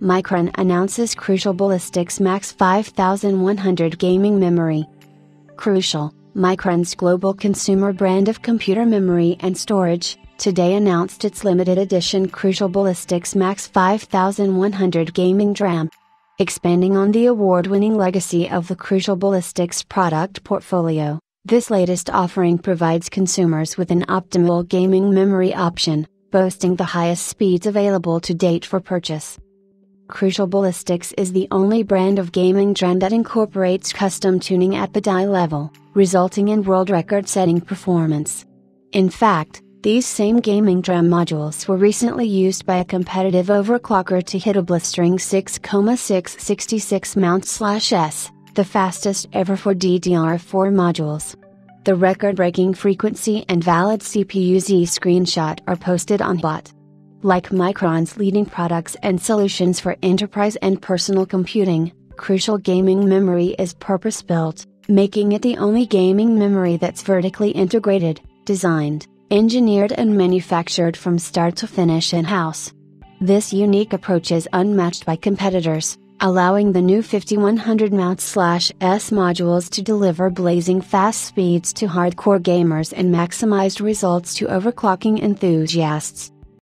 Micron announces Crucial Ballistix Max 5100 gaming memory. Crucial, Micron's global consumer brand of computer memory and storage, today announced its limited edition Crucial Ballistix Max 5100 gaming DRAM. Expanding on the award winning legacy of the Crucial Ballistix product portfolio, this latest offering provides consumers with an optimal gaming memory option, boasting the highest speeds available to date for purchase. Crucial Ballistix is the only brand of gaming DRAM that incorporates custom tuning at the die level, resulting in world record setting performance. In fact, these same gaming DRAM modules were recently used by a competitive overclocker to hit a blistering 6,666 mount/s, the fastest ever for DDR4 modules. The record-breaking frequency and valid CPU-Z screenshot are posted on Bot. Like Micron's leading products and solutions for enterprise and personal computing, Crucial Gaming Memory is purpose built, making it the only gaming memory that's vertically integrated, designed, engineered, and manufactured from start to finish in house. This unique approach is unmatched by competitors, allowing the new 5100 mount/s modules to deliver blazing fast speeds to hardcore gamers and maximized results to overclocking enthusiasts.